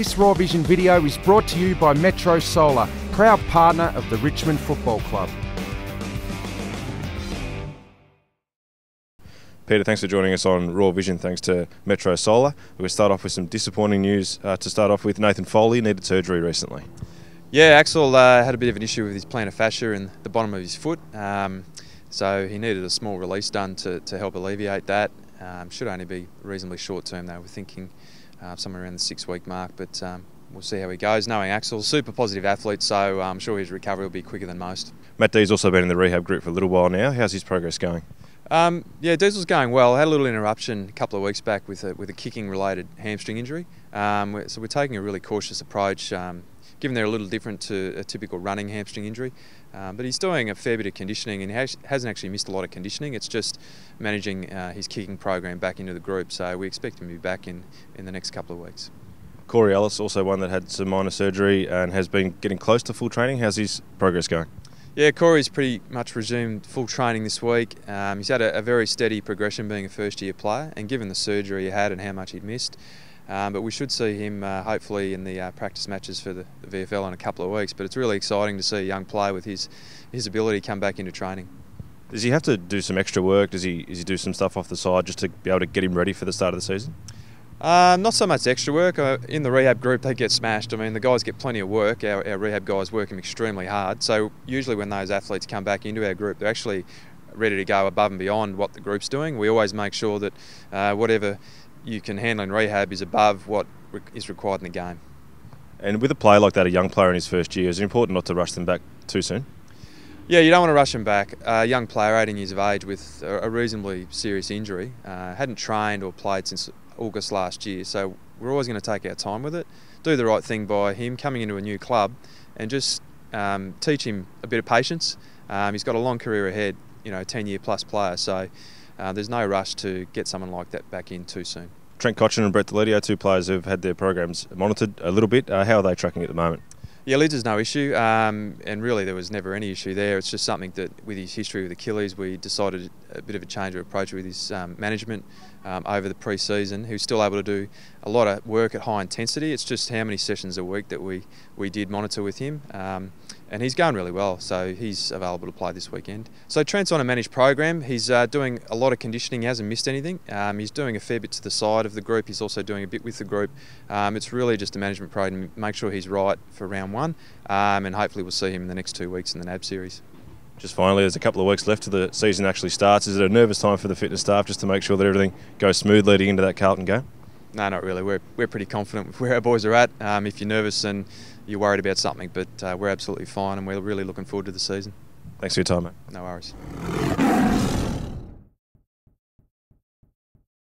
This Raw Vision video is brought to you by Metro Solar, proud partner of the Richmond Football Club. Peter, thanks for joining us on Raw Vision. Thanks to Metro Solar. We'll start off with some disappointing news. Uh, to start off with, Nathan Foley needed surgery recently. Yeah, Axel uh, had a bit of an issue with his plantar fascia in the bottom of his foot, um, so he needed a small release done to, to help alleviate that. Um, should only be reasonably short term, though. We're thinking uh, somewhere around the six week mark, but um, we'll see how he goes. Knowing Axel, super positive athlete, so I'm sure his recovery will be quicker than most. Matt Dea's also been in the rehab group for a little while now. How's his progress going? Um, yeah, Diesel's going well. Had a little interruption a couple of weeks back with a, with a kicking related hamstring injury. Um, so we're taking a really cautious approach, um, given they're a little different to a typical running hamstring injury. Um, but he's doing a fair bit of conditioning and he has, hasn't actually missed a lot of conditioning. It's just managing uh, his kicking program back into the group. So we expect him to be back in, in the next couple of weeks. Corey Ellis, also one that had some minor surgery and has been getting close to full training. How's his progress going? Yeah, Corey's pretty much resumed full training this week. Um, he's had a, a, very steady progression being a first year player, and given the surgery he had and how much he'd missed, um, but we should see him uh, hopefully in the uh, practice matches for the, the, VFL in a couple of weeks. But it's really exciting to see a young player with his his ability come back into training. Does he have to do some extra work? Does he does he do some stuff off the side just to be able to get him ready for the start of the season? Uh, not so much extra work. Uh, in the rehab group, they get smashed. I mean, the guys get plenty of work. Our, our rehab guys work them extremely hard. So usually when those athletes come back into our group, they're actually ready to go above and beyond what the group's doing. We always make sure that uh, whatever you can handle in rehab is above what re- is required in the game. And with a player like that, a young player in his first year, is it important not to rush them back too soon? Yeah, you don't want to rush them back. A young player, 18 years of age, with a reasonably serious injury, uh, hadn't trained or played since August last year. So we're always going to take our time with it, do the right thing by him coming into a new club, and just um, teach him a bit of patience. Um, he's got a long career ahead, you know, 10 year plus player. So uh, there's no rush to get someone like that back in too soon. Trent Cotchin and Brett Deledio, two players who've had their programs monitored a little bit. Uh, how are they tracking at the moment? Yeah, Lids is no issue, um, and really there was never any issue there. It's just something that, with his history with Achilles, we decided a bit of a change of approach with his um, management um, over the pre-season. He was still able to do a lot of work at high intensity. It's just how many sessions a week that we we did monitor with him. And he's going really well, so he's available to play this weekend. So Trent's on a managed program. He's uh, doing a lot of conditioning. He hasn't missed anything. Um, he's doing a fair bit to the side of the group. He's also doing a bit with the group. Um, it's really just a management program to make sure he's right for round one, um, and hopefully we'll see him in the next two weeks in the NAB series. Just finally, there's a couple of weeks left to the season actually starts. Is it a nervous time for the fitness staff just to make sure that everything goes smooth leading into that Carlton game? No, not really. We're, we're pretty confident with where our boys are at. Um, if you're nervous and you're worried about something, but uh, we're absolutely fine and we're really looking forward to the season. Thanks for your time, mate. No worries.